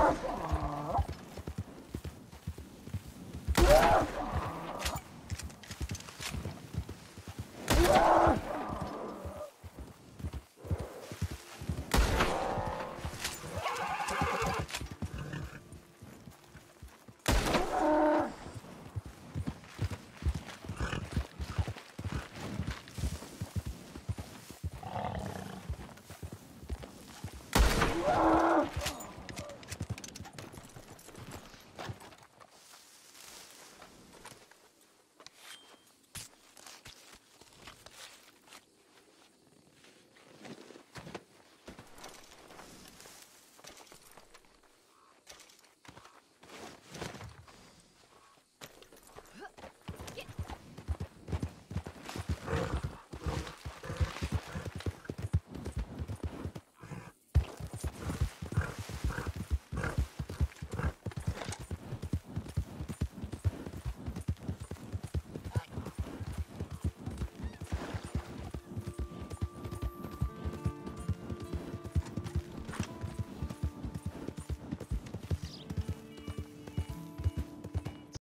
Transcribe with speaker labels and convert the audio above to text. Speaker 1: Oh.